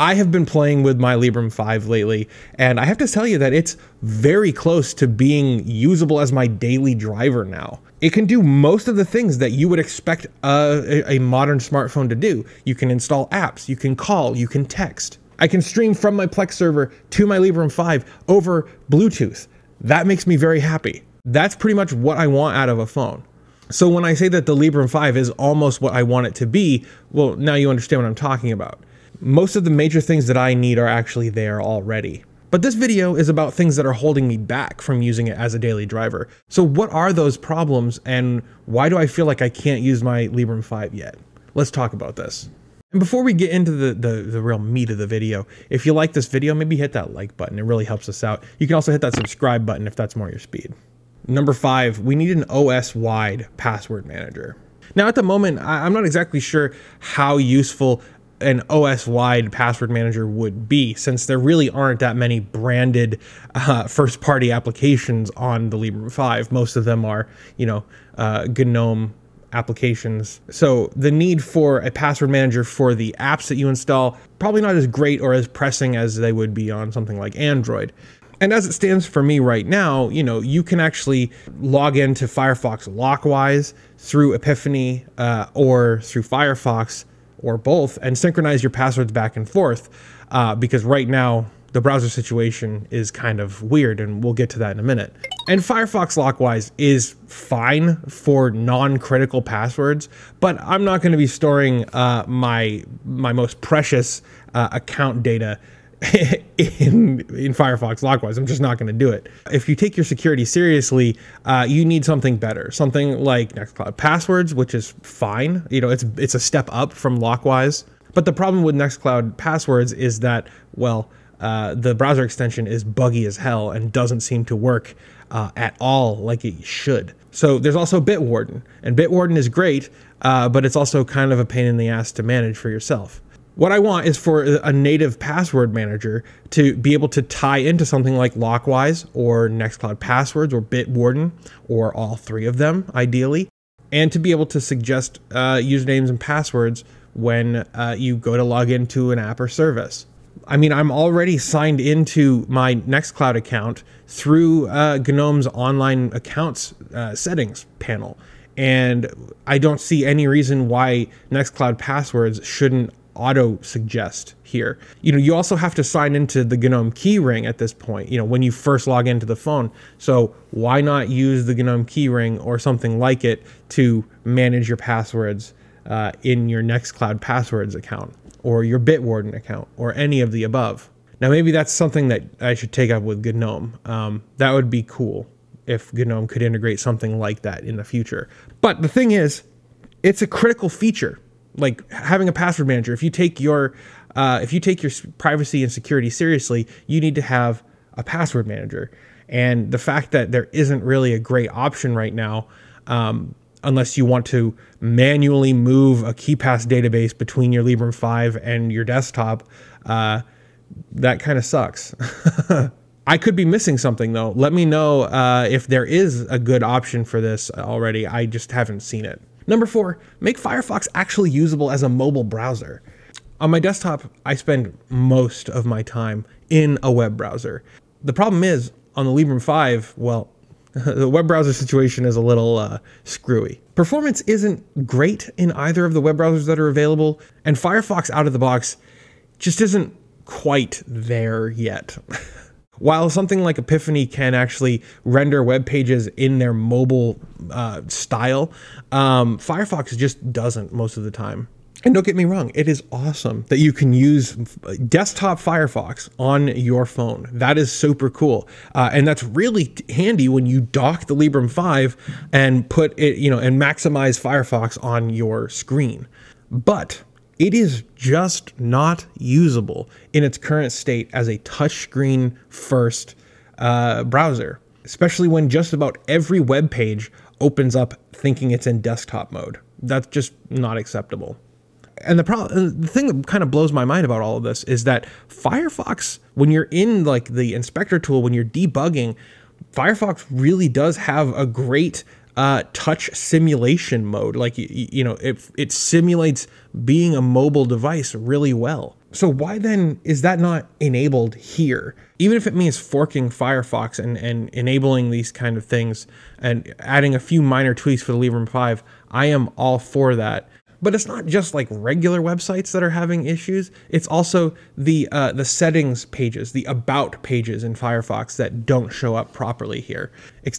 I have been playing with my Librem 5 lately, and I have to tell you that it's very close to being usable as my daily driver now. It can do most of the things that you would expect a, a, modern smartphone to do. You can install apps, you can call, you can text. I can stream from my Plex server to my Librem 5 over Bluetooth. That makes me very happy. That's pretty much what I want out of a phone. So when I say that the Librem 5 is almost what I want it to be, well, now you understand what I'm talking about most of the major things that I need are actually there already. But this video is about things that are holding me back from using it as a daily driver. So what are those problems and why do I feel like I can't use my Librem 5 yet? Let's talk about this. And before we get into the, the, the, real meat of the video, if you like this video, maybe hit that like button. It really helps us out. You can also hit that subscribe button if that's more your speed. Number five, we need an OS-wide password manager. Now at the moment, I'm not exactly sure how useful an OS wide password manager would be, since there really aren't that many branded uh, first party applications on the Librem 5. Most of them are, you know, uh, GNOME applications. So the need for a password manager for the apps that you install, probably not as great or as pressing as they would be on something like Android. And as it stands for me right now, you know, you can actually log into Firefox Lockwise through Epiphany uh, or through Firefox or both and synchronize your passwords back and forth uh, because right now the browser situation is kind of weird and we'll get to that in a minute. And Firefox Lockwise is fine for non-critical passwords, but I'm not going to be storing uh, my my most precious uh, account data in in Firefox Lockwise. I'm just not going to do it. If you take your security seriously, uh, you need something better, something like Nextcloud Passwords, which is fine. You know, it's it's a step up from Lockwise. But the problem with Nextcloud Passwords is that well. Uh, the browser extension is buggy as hell and doesn't seem to work uh, at all like it should. So there's also Bitwarden, and Bitwarden is great, uh, but it's also kind of a pain in the ass to manage for yourself. What I want is for a native password manager to be able to tie into something like Lockwise or Nextcloud Passwords or Bitwarden or all three of them, ideally, and to be able to suggest uh, usernames and passwords when uh, you go to log into an app or service. I mean, I'm already signed into my Nextcloud account through uh, GNOME's online accounts uh, settings panel. And I don't see any reason why Nextcloud passwords shouldn't auto suggest here. You know, you also have to sign into the GNOME keyring at this point, you know, when you first log into the phone. So why not use the GNOME keyring or something like it to manage your passwords uh, in your Nextcloud passwords account or your Bitwarden account or any of the above? Now, maybe that's something that I should take up with GNOME. Um, that would be cool if GNOME could integrate something like that in the future. But the thing is, it's a critical feature like having a password manager if you take your uh, if you take your privacy and security seriously you need to have a password manager and the fact that there isn't really a great option right now um, unless you want to manually move a KeePass database between your Librem 5 and your desktop uh, that kind of sucks I could be missing something though. Let me know uh, if there is a good option for this already. I just haven't seen it. Number four, make Firefox actually usable as a mobile browser. On my desktop, I spend most of my time in a web browser. The problem is, on the Librem 5, well, the web browser situation is a little uh, screwy. Performance isn't great in either of the web browsers that are available, and Firefox out of the box just isn't quite there yet. While something like Epiphany can actually render web pages in their mobile uh, style, um, Firefox just doesn't most of the time. And don't get me wrong, it is awesome that you can use desktop Firefox on your phone. That is super cool. Uh, and that's really handy when you dock the Librem 5 and put it, you know, and maximize Firefox on your screen. But it is just not usable in its current state as a touchscreen first uh, browser, especially when just about every web page opens up thinking it's in desktop mode. That's just not acceptable. And the problem, the thing that kind of blows my mind about all of this is that Firefox, when you're in like the inspector tool, when you're debugging, Firefox really does have a great uh, touch simulation mode. Like, you, you know, it, it simulates being a mobile device really well. So why then is that not enabled here? Even if it means forking Firefox and, and enabling these kind of things and adding a few minor tweaks for the Librem 5, I am all for that. But it's not just like regular websites that are having issues. It's also the uh, the settings pages, the about pages in Firefox that don't show up properly here.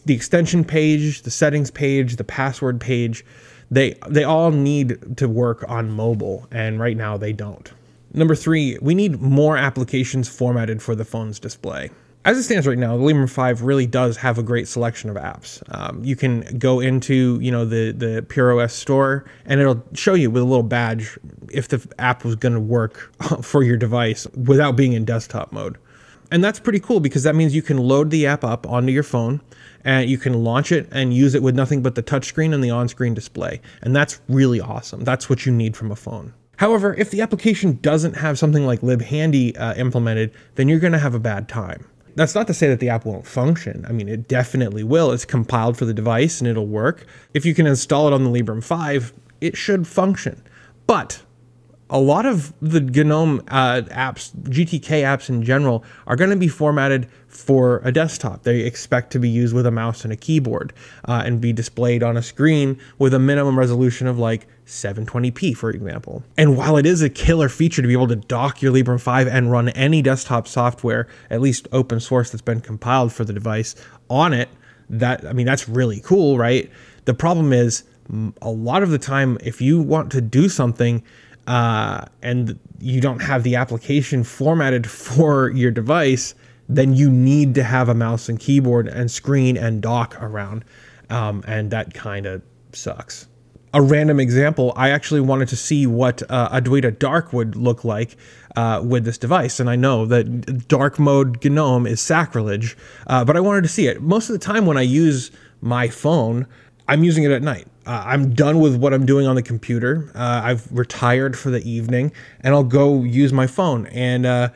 The extension page, the settings page, the password page, they they all need to work on mobile, and right now they don't. Number three, we need more applications formatted for the phone's display as it stands right now, the Librem 5 really does have a great selection of apps. Um, you can go into you know the the PureOS store and it'll show you with a little badge if the app was going to work for your device without being in desktop mode. And that's pretty cool because that means you can load the app up onto your phone and you can launch it and use it with nothing but the touchscreen and the on-screen display. And that's really awesome. That's what you need from a phone. However, if the application doesn't have something like LibHandy uh, implemented, then you're going to have a bad time that's not to say that the app won't function. I mean, it definitely will. It's compiled for the device and it'll work. If you can install it on the Librem 5, it should function. But a lot of the GNOME uh, apps, GTK apps in general, are going to be formatted for a desktop. They expect to be used with a mouse and a keyboard uh, and be displayed on a screen with a minimum resolution of like 720p, for example. And while it is a killer feature to be able to dock your Librem 5 and run any desktop software, at least open source that's been compiled for the device, on it, that I mean, that's really cool, right? The problem is, a lot of the time, if you want to do something, uh, and you don't have the application formatted for your device, then you need to have a mouse and keyboard and screen and dock around. Um, and that kind of sucks. A random example, I actually wanted to see what uh, Dark would look like uh, with this device. And I know that dark mode GNOME is sacrilege, uh, but I wanted to see it. Most of the time when I use my phone, I'm using it at night. Uh, I'm done with what I'm doing on the computer. Uh, I've retired for the evening, and I'll go use my phone. And uh,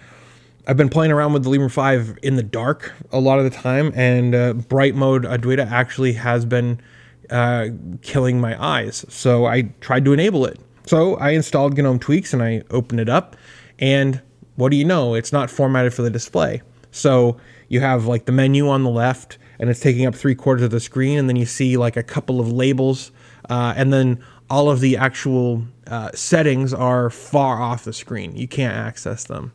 I've been playing around with the Librem 5 in the dark a lot of the time, and uh, bright mode Adwaita actually has been uh, killing my eyes. So I tried to enable it. So I installed GNOME Tweaks and I opened it up, and what do you know? It's not formatted for the display. So you have like the menu on the left, and it's taking up three quarters of the screen, and then you see like a couple of labels uh, and then all of the actual uh, settings are far off the screen. You can't access them.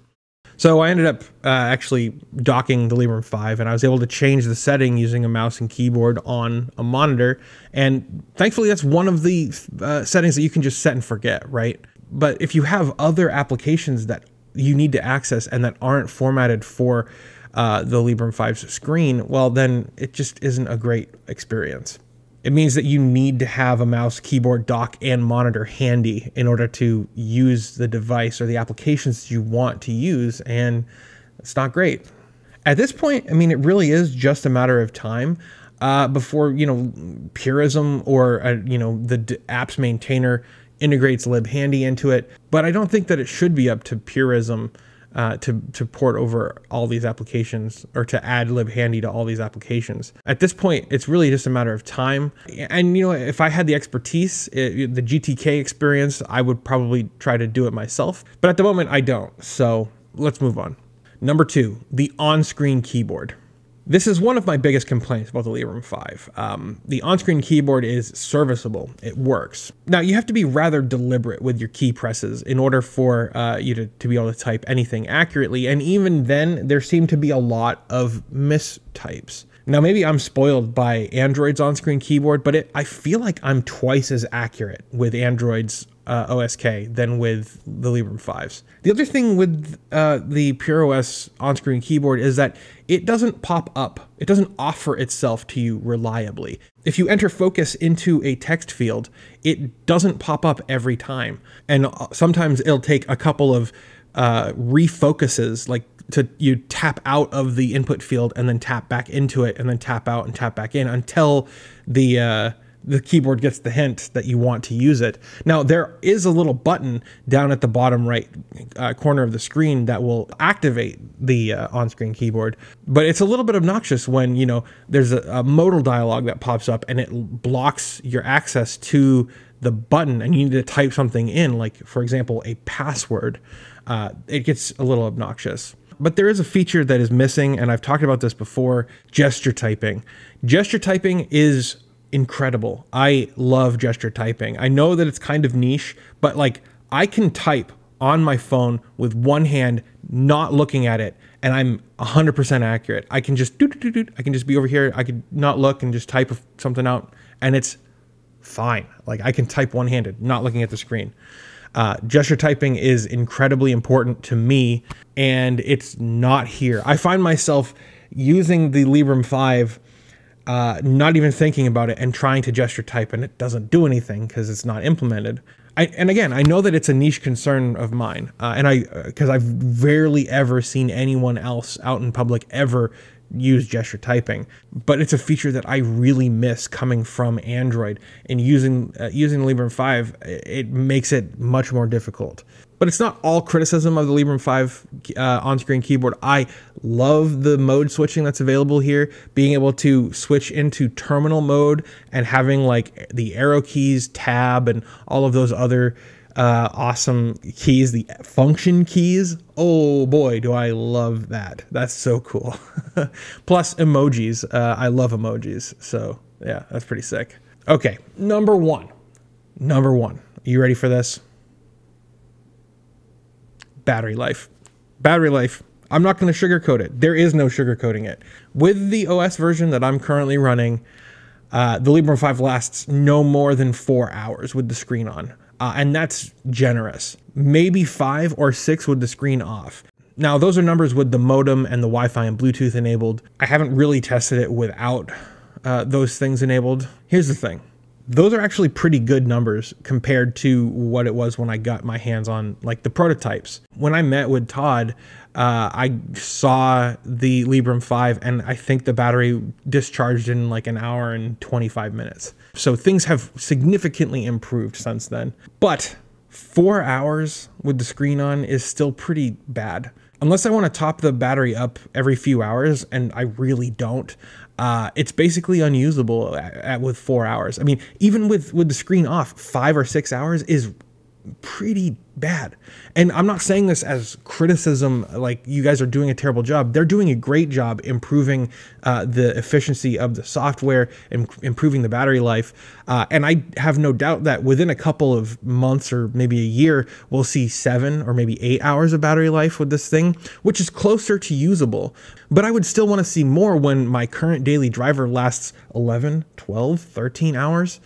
So I ended up uh, actually docking the Librem 5 and I was able to change the setting using a mouse and keyboard on a monitor. And thankfully, that's one of the uh, settings that you can just set and forget, right? But if you have other applications that you need to access and that aren't formatted for uh, the Librem 5's screen, well, then it just isn't a great experience. It means that you need to have a mouse, keyboard, dock, and monitor handy in order to use the device or the applications you want to use, and it's not great. At this point, I mean, it really is just a matter of time uh, before you know Purism or uh, you know the d- app's maintainer integrates LibHandy into it. But I don't think that it should be up to Purism uh, to to port over all these applications or to add libhandy to all these applications. At this point, it's really just a matter of time. And you know, if I had the expertise, it, the GTK experience, I would probably try to do it myself. But at the moment, I don't. So let's move on. Number two, the on-screen keyboard. This is one of my biggest complaints about the Librem 5. Um, the on-screen keyboard is serviceable. It works. Now, you have to be rather deliberate with your key presses in order for uh, you to, to be able to type anything accurately, and even then, there seem to be a lot of mistypes. Now, maybe I'm spoiled by Android's on-screen keyboard, but it, I feel like I'm twice as accurate with Android's uh, OSK than with the Librem 5s. The other thing with uh, the PureOS on-screen keyboard is that it doesn't pop up. It doesn't offer itself to you reliably. If you enter focus into a text field, it doesn't pop up every time. And uh, sometimes it'll take a couple of uh, refocuses, like to you tap out of the input field and then tap back into it and then tap out and tap back in until the uh, the keyboard gets the hint that you want to use it. Now, there is a little button down at the bottom right uh, corner of the screen that will activate the uh, on-screen keyboard, but it's a little bit obnoxious when, you know, there's a, a modal dialog that pops up and it blocks your access to the button and you need to type something in, like, for example, a password. Uh, it gets a little obnoxious. But there is a feature that is missing, and I've talked about this before gesture typing. Gesture typing is incredible. I love gesture typing. I know that it's kind of niche, but like I can type on my phone with one hand, not looking at it, and I'm 100% accurate. I can just do do do I can just be over here. I could not look and just type something out, and it's fine. Like I can type one handed, not looking at the screen. Uh, gesture typing is incredibly important to me, and it's not here. I find myself using the Librem 5 uh, not even thinking about it and trying to gesture type, and it doesn't do anything because it's not implemented. I, and again, I know that it's a niche concern of mine, uh, and I because uh, I've rarely ever seen anyone else out in public ever use gesture typing, but it's a feature that I really miss coming from Android. And using uh, using Librem 5, it makes it much more difficult. But it's not all criticism of the Librem 5 uh, on-screen keyboard. I love the mode switching that's available here. Being able to switch into terminal mode and having like the arrow keys, tab, and all of those other uh, awesome keys, the function keys. Oh boy, do I love that. That's so cool. Plus emojis. Uh, I love emojis. So yeah, that's pretty sick. Okay, number one. Number one. You ready for this? battery life. Battery life. I'm not going to sugarcoat it. There is no sugarcoating it. With the OS version that I'm currently running, uh, the Librem 5 lasts no more than four hours with the screen on. Uh, and that's generous. Maybe five or six with the screen off. Now, those are numbers with the modem and the Wi Fi and Bluetooth enabled. I haven't really tested it without uh, those things enabled. Here's the thing those are actually pretty good numbers compared to what it was when I got my hands on like the prototypes. When I met with Todd, uh, I saw the Librem 5 and I think the battery discharged in like an hour and 25 minutes. So things have significantly improved since then. But four hours with the screen on is still pretty bad. Unless I want to top the battery up every few hours, and I really don't, uh, it's basically unusable at, at, with four hours. I mean, even with with the screen off, five or six hours is pretty bad. And I'm not saying this as criticism, like you guys are doing a terrible job. They're doing a great job improving uh, the efficiency of the software and improving the battery life. Uh, and I have no doubt that within a couple of months or maybe a year, we'll see seven or maybe eight hours of battery life with this thing, which is closer to usable. But I would still want to see more when my current daily driver lasts 11, 12, 13 hours.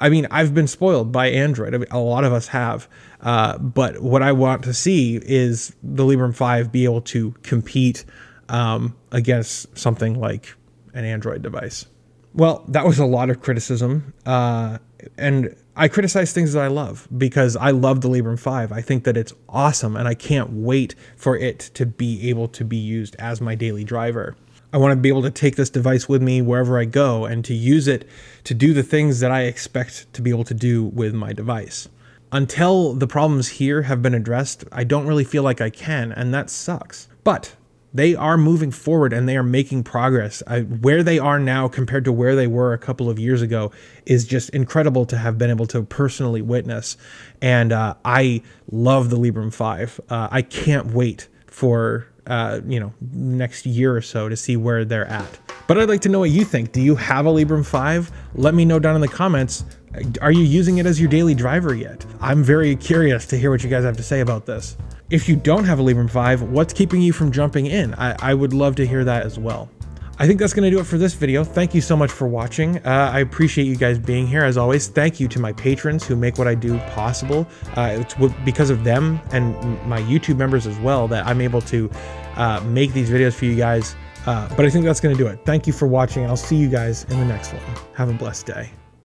I mean, I've been spoiled by Android. I mean, a lot of us have. Uh, but what I want to see is the Librem 5 be able to compete um, against something like an Android device. Well, that was a lot of criticism. Uh, and I criticize things that I love because I love the Librem 5. I think that it's awesome and I can't wait for it to be able to be used as my daily driver. I want to be able to take this device with me wherever I go and to use it to do the things that I expect to be able to do with my device until the problems here have been addressed, I don't really feel like I can, and that sucks. But they are moving forward and they are making progress. I, where they are now compared to where they were a couple of years ago is just incredible to have been able to personally witness. And uh, I love the Librem 5. Uh, I can't wait for uh, you know next year or so to see where they're at. But I'd like to know what you think. Do you have a Librem 5? Let me know down in the comments. Are you using it as your daily driver yet? I'm very curious to hear what you guys have to say about this. If you don't have a Librem 5, what's keeping you from jumping in? I, I would love to hear that as well. I think that's going to do it for this video. Thank you so much for watching. Uh, I appreciate you guys being here as always. Thank you to my patrons who make what I do possible. Uh, it's because of them and my YouTube members as well that I'm able to uh, make these videos for you guys. Uh, but I think that's going to do it. Thank you for watching, I'll see you guys in the next one. Have a blessed day.